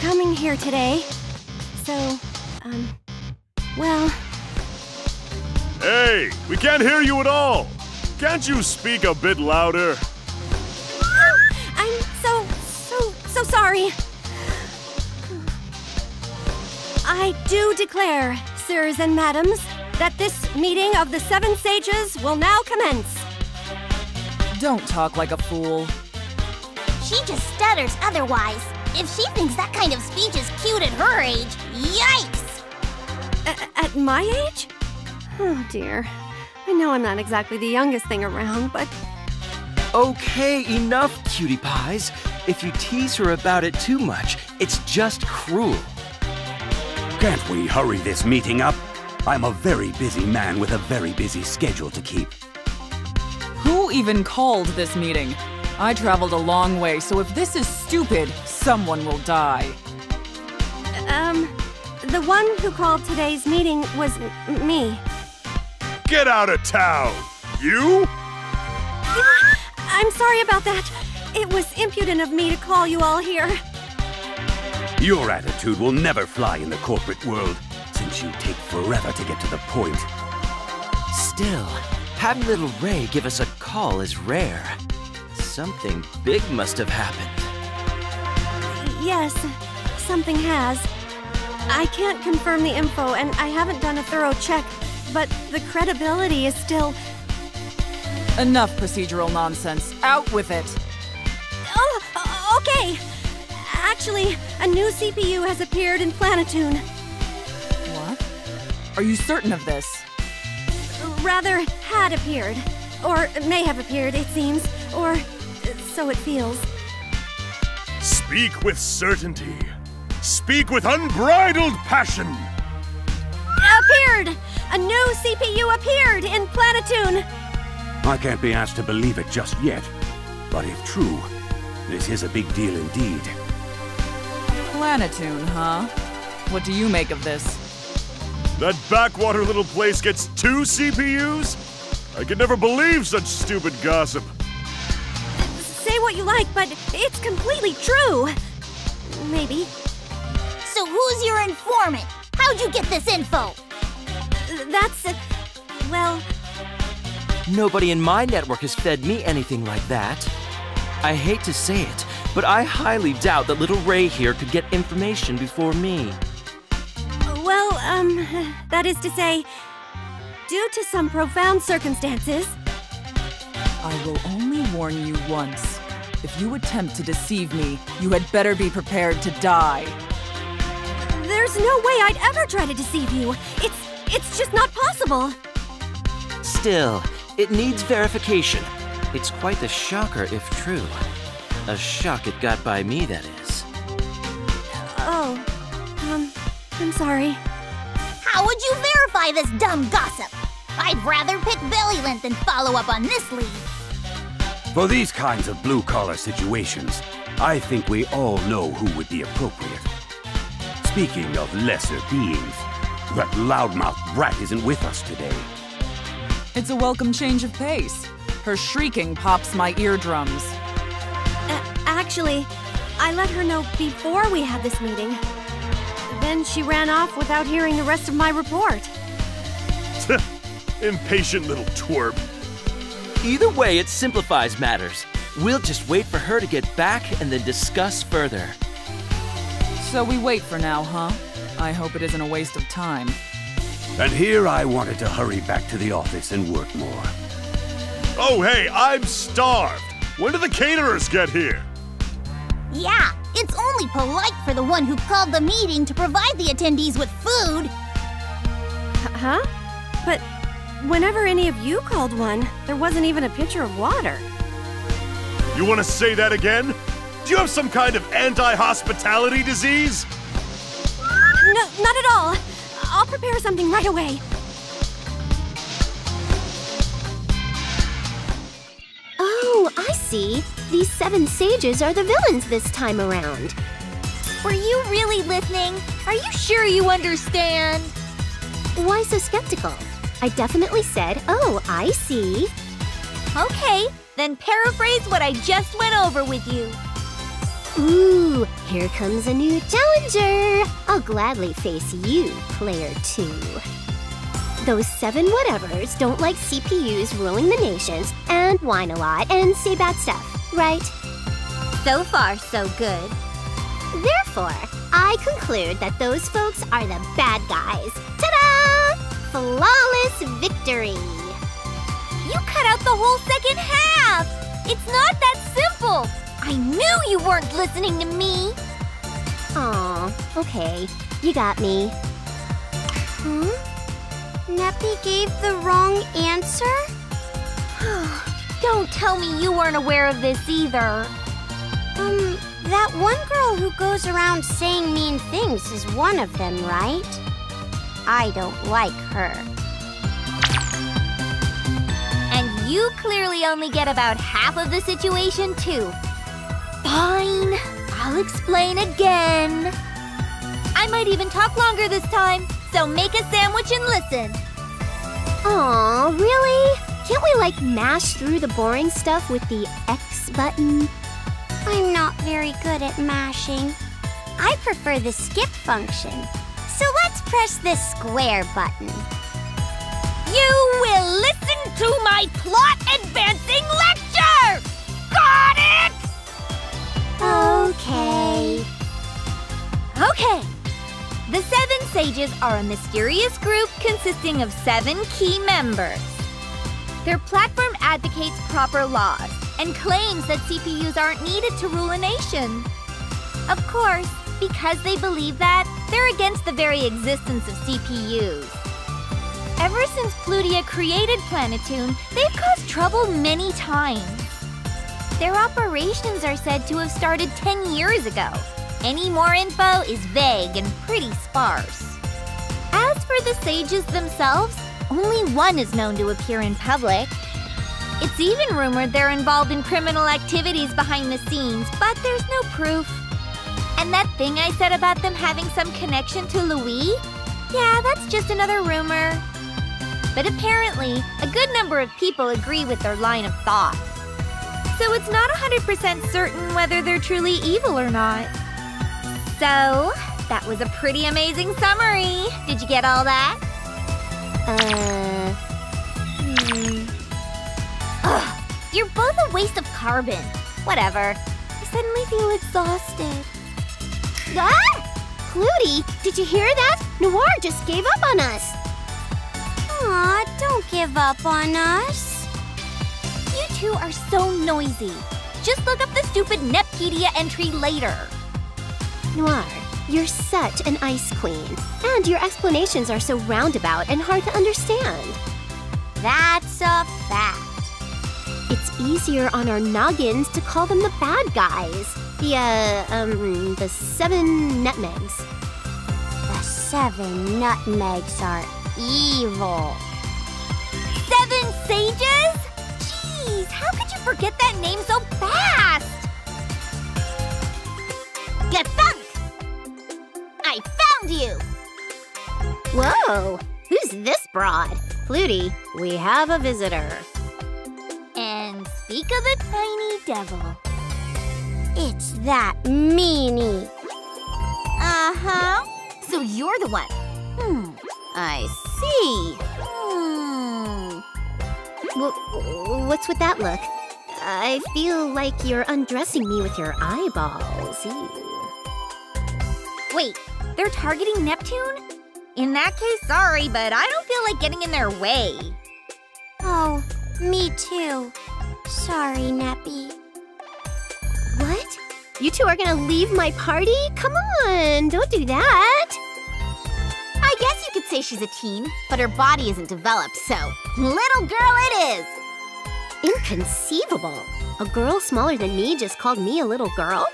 coming here today. So, um, well, Hey, we can't hear you at all. Can't you speak a bit louder? I'm so, so, so sorry. I do declare, sirs and madams, that this meeting of the Seven Sages will now commence. Don't talk like a fool. She just stutters otherwise. If she thinks that kind of speech is cute at her age, yikes! A- at my age? Oh dear. I know I'm not exactly the youngest thing around, but Okay, enough, cutie pies. If you tease her about it too much, it's just cruel. Can't we hurry this meeting up? I'm a very busy man with a very busy schedule to keep. Who even called this meeting? I traveled a long way, so if this is stupid, someone will die. um, the one who called today's meeting was me. Get out of town! You? I'm sorry about that. It was impudent of me to call you all here. Your attitude will never fly in the corporate world, since you take forever to get to the point. Still, having little Rei give us a call is rare. Something big must have happened. Yes, something has. I can't confirm the info, and I haven't done a thorough check, but the credibility is still. Enough procedural nonsense. Out with it. Oh, okay! Actually, a new CPU has appeared in Planeptune. What? Are you certain of this? Rather, had appeared. Or may have appeared, it seems. Or so it feels. Speak with certainty. Speak with unbridled passion. Appeared! A new CPU appeared in Planeptune! I can't be asked to believe it just yet. But if true, this is a big deal indeed. Planeptune, huh? What do you make of this? That backwater little place gets two CPUs? I could never believe such stupid gossip. Say what you like, but it's completely true. Maybe. So who's your informant? How'd you get this info? That's. uh, Well, Nobody in my network has fed me anything like that. I hate to say it, but I highly doubt that little Rei here could get information before me. well, um, that is to say, due to some profound circumstances, I will only warn you once. If you attempt to deceive me, you had better be prepared to die. there's no way I'd ever try to deceive you. It's. it's just not possible. Still, it needs verification. It's quite the shocker if true. A shock it got by me, that is. Oh, um, I'm sorry. How would you verify this dumb gossip? I'd rather pick Bellylint than follow up on this lead. For these kinds of blue collar situations, I think we all know who would be appropriate. Speaking of lesser beings, that loudmouth brat isn't with us today. It's a welcome change of pace. Her shrieking pops my eardrums. A- actually, I let her know before we had this meeting. Then she ran off without hearing the rest of my report. Impatient little twerp. Either way, it simplifies matters. We'll just wait for her to get back and then discuss further. So we wait for now, huh? I hope it isn't a waste of time. And here I wanted to hurry back to the office and work more. Oh, hey, I'm starved. When do the caterers get here? Yeah, it's only polite for the one who called the meeting to provide the attendees with food. H- huh? But whenever any of you called one, there wasn't even a pitcher of water. You want to say that again? Do you have some kind of anti hospitality disease? No, not at all. I'll prepare something right away. Oh, I see. These seven sages are the villains this time around. Were you really listening? Are you sure you understand? Why so skeptical? I definitely said, oh, I see. Okay, then paraphrase what I just went over with you. Ooh, here comes a new challenger. I'll gladly face you, player two. Those seven whatevers don't like CPUs ruling the nations and whine a lot and say bad stuff, right? So far, so good. Therefore, I conclude that those folks are the bad guys. Flawless victory! You cut out the whole second half! It's not that simple! I knew you weren't listening to me! Aw, okay. You got me. Hmm? Neppy gave the wrong answer? Don't tell me you weren't aware of this either. Um, that one girl who goes around saying mean things is one of them, right? I don't like her. And you clearly only get about half of the situation, too. Fine, I'll explain again. I might even talk longer this time, so make a sandwich and listen. Aw, really? Can't we like mash through the boring stuff with the X button? I'm not very good at mashing. I prefer the skip function. Press the square button. You will listen to my plot advancing lecture! Got it? Okay. Okay. The Seven Sages are a mysterious group consisting of seven key members. Their platform advocates proper laws and claims that CPUs aren't needed to rule a nation. Of course, because they believe that, they're against the very existence of CPUs. Ever since Plutia created Planeptune, they've caused trouble many times. Their operations are said to have started 10 years ago. Any more info is vague and pretty sparse. As for the sages themselves, only one is known to appear in public. It's even rumored they're involved in criminal activities behind the scenes, but there's no proof. And that thing I said about them having some connection to Louis? Yeah, that's just another rumor. But apparently, a good number of people agree with their line of thought. So it's not 100% certain whether they're truly evil or not. So, that was a pretty amazing summary. Did you get all that? Uh, hmm. Ugh, you're both a waste of carbon. Whatever. I suddenly feel exhausted. Ah! Plutie, did you hear that? Noire just gave up on us. Aw, don't give up on us. You two are so noisy. Just look up the stupid Nepedia entry later. Noire, you're such an ice queen, and your explanations are so roundabout and hard to understand. That's a fact. It's easier on our noggins to call them the bad guys. The, uh, um, the seven nutmegs. The seven nutmegs are evil. Seven sages? Jeez, how could you forget that name so fast? Get! I found you! Whoa! Who's this broad? Plutie, we have a visitor. And speak of the tiny devil. It's that meanie. Uh-huh. So you're the one. Hmm. I see. Hmm. W- what's with that look? I feel like you're undressing me with your eyeballs. Wait, they're targeting Neptune? In that case, sorry, but I don't feel like getting in their way. Oh, me too. Sorry, Neppy. You two are gonna leave my party? Come on, don't do that. I guess you could say she's a teen, but her body isn't developed, so little girl it is. Inconceivable. A girl smaller than me just called me a little girl?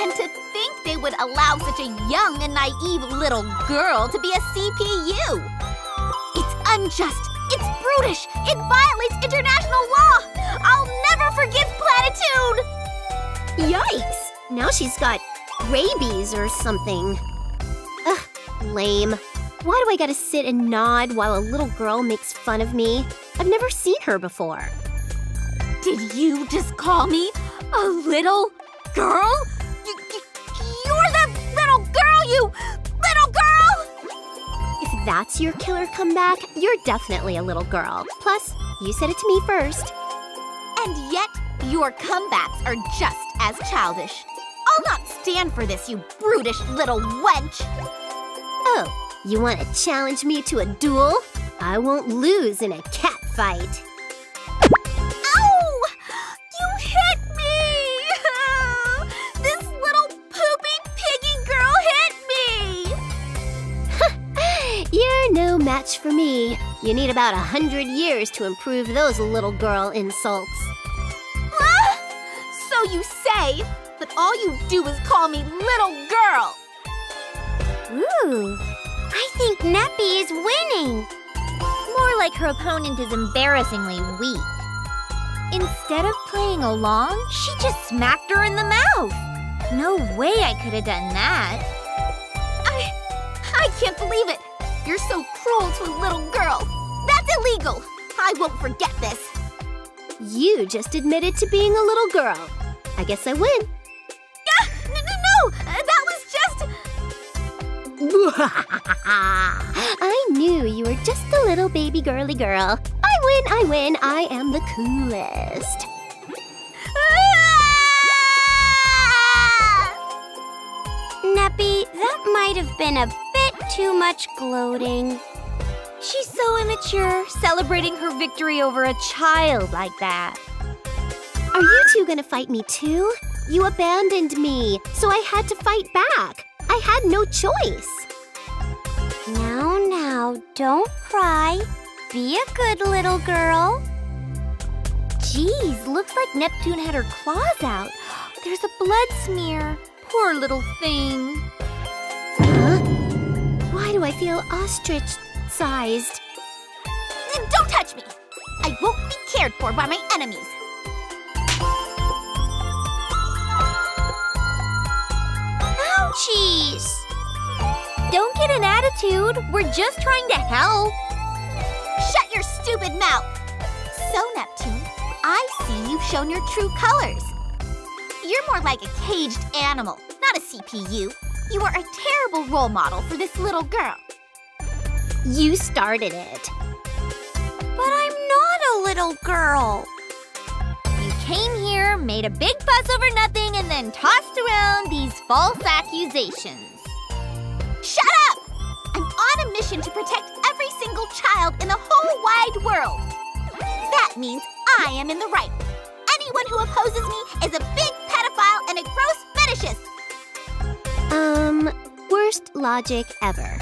And to think they would allow such a young and naive little girl to be a CPU. It's unjust. It's brutish. It violates international law. Never forgive Platitude. Yikes! Now she's got rabies or something. Ugh, lame. Why do I gotta sit and nod while a little girl makes fun of me? I've never seen her before. Did you just call me A little girl? You, you're the little girl, you little girl! If that's your killer comeback, you're definitely a little girl. Plus, you said it to me first. Your comebacks are just as childish. I'll not stand for this, you brutish little wench! Oh, you want to challenge me to a duel? I won't lose in a cat fight. You hit me! this little poopy piggy girl hit me! You're no match for me. You need about a hundred years to improve those little girl insults. So you say, but all you do is call me little girl! Ooh, I think Neppy is winning. More like her opponent is embarrassingly weak. Instead of playing along, she just smacked her in the mouth. No way I could have done that. I. I can't believe it. You're so cruel to a little girl. That's illegal. I won't forget this. You just admitted to being a little girl. I guess I win. Ah, no, no, no! That was just. I knew you were just a little baby girly girl. I win, I win, I am the coolest. Neppy, that might have been a bit too much gloating. She's so immature, celebrating her victory over a child like that. Are you two gonna fight me too? You abandoned me, so I had to fight back. I had no choice. Now, now, don't cry. Be a good little girl. Geez, looks like Neptune had her claws out. There's a blood smear. Poor little thing. Huh? Why do I feel ostrich-sized? Don't touch me! I won't be cared for by my enemies. Ouchies! Don't get an attitude. We're just trying to help. Shut your stupid mouth! So, Neptune, I see you've shown your true colors. You're more like a caged animal, not a CPU. You are a terrible role model for this little girl. You started it. But I'm not a little girl. Came here, made a big fuss over nothing, and then tossed around these false accusations. Shut up! I'm on a mission to protect every single child in the whole wide world. That means I am in the right. Anyone who opposes me is a big pedophile and a gross fetishist. Um, worst logic ever.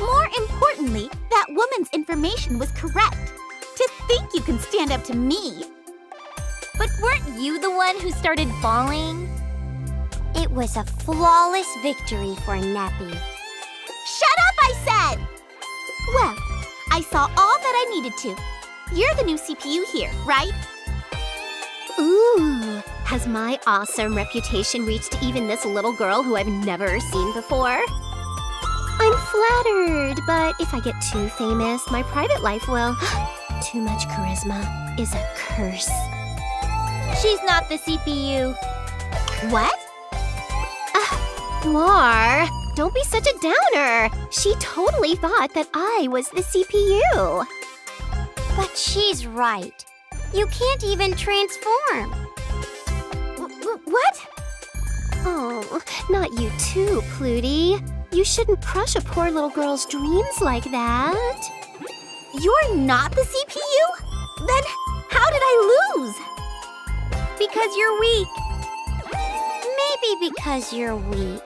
More importantly, that woman's information was correct. To think you can stand up to me. But weren't you the one who started falling? It was a flawless victory for Neppy. Shut up, I said! Well, I saw all that I needed to. You're the new CPU here, right? Ooh, has my awesome reputation reached even this little girl who I've never seen before? I'm flattered, but if I get too famous, my private life will. too much charisma is a curse. She's not the CPU. What? Uh, Noire, don't be such a downer. She totally thought that I was the CPU. But she's right. You can't even transform. W what? Oh, not you too, Plutie. You shouldn't crush a poor little girl's dreams like that. You're not the CPU? Then how did I lose? Because you're weak. Maybe because you're weak.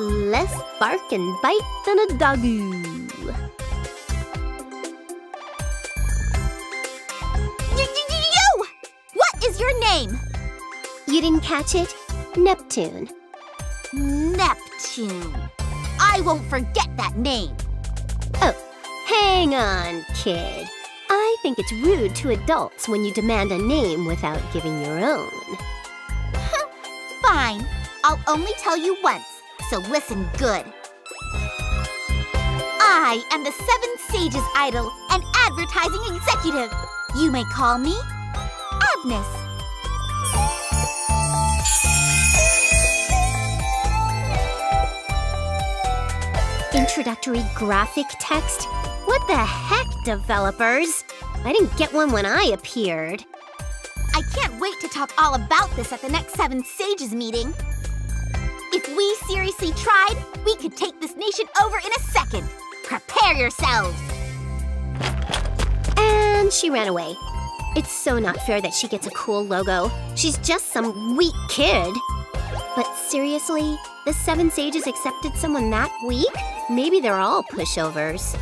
Less bark and bite than a doggo. You! What is your name? You didn't catch it? Neptune. Neptune. I won't forget that name. Oh, hang on, kid. I think it's rude to adults when you demand a name without giving your own. Fine. I'll only tell you once, so listen good. I am the Seven Sages Idol, and advertising executive. You may call me Abnes. Introductory graphic text what the heck, developers? I didn't get one when I appeared. I can't wait to talk all about this at the next Seven Sages meeting. If we seriously tried, we could take this nation over in a second. Prepare yourselves! And she ran away. It's so not fair that she gets a cool logo. She's just some weak kid. But seriously, the Seven Sages accepted someone that weak? Maybe they're all pushovers.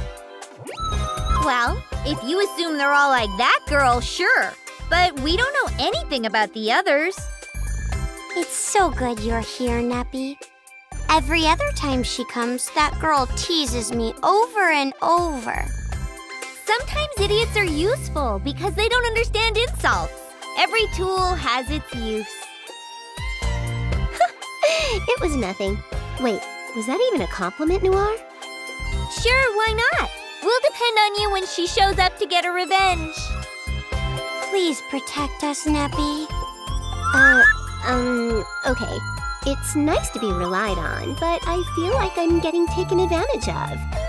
Well, if you assume they're all like that girl, sure. But we don't know anything about the others. It's so good you're here, Neppy. Every other time she comes, that girl teases me over and over. Sometimes idiots are useful because they don't understand insults. Every tool has its use. it was nothing. Wait, was that even a compliment, Noire? Sure, why not? Depend on you when she shows up to get her revenge. Please protect us, Neppy. Uh, um, okay. It's nice to be relied on, but I feel like I'm getting taken advantage of.